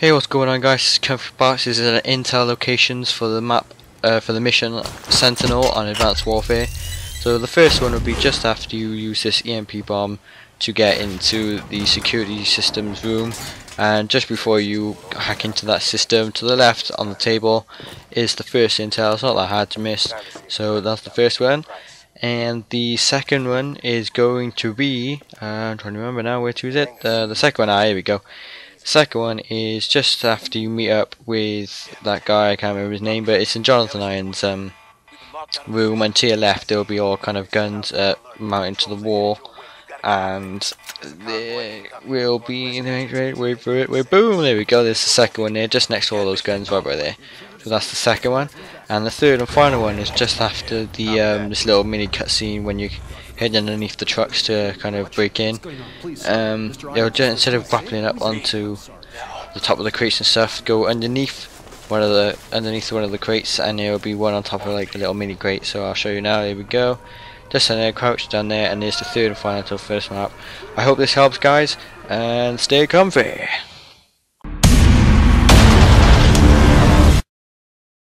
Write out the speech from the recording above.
Hey, what's going on, guys? Comfy Box is an intel locations for the map uh, for the mission Sentinel on Advanced Warfare. So the first one would be just after you use this EMP bomb to get into the security systems room, and just before you hack into that system, to the left on the table is the first intel. It's not that hard to miss. So that's the first one. And the second one is going to be, uh, I'm trying to remember now, which was it? Uh, the second one, ah, here we go. Second one is just after you meet up with that guy, I can't remember his name, but it's in Jonathan Irons' um, room, and to your left there will be all kind of guns uh, mounted to the wall, and there will be, wait, wait for it, wait, boom, there we go, there's the second one there, just next to all those guns right by there. So that's the second one, and the third and final one is just after the um, this little mini cutscene when you hidden underneath the trucks to kind of break in. Um, they'll just, instead of grappling up onto the top of the crates and stuff, go underneath one of the underneath one of the crates, and there will be one on top of like a little mini crate. So I'll show you now. There we go. Just on there, crouch down there, and there's the third and final to the first map. I hope this helps, guys, and stay comfy.